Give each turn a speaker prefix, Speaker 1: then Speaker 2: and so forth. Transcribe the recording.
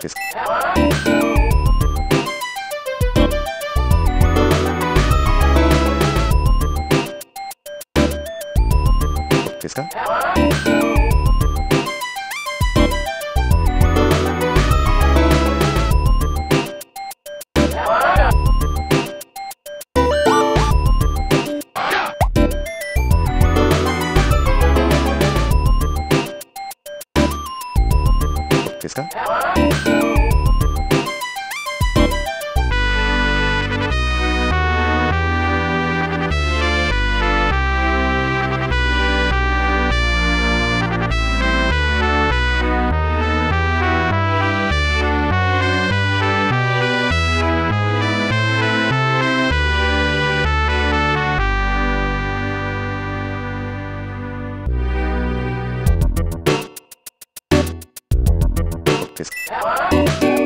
Speaker 1: His किसका
Speaker 2: Peace.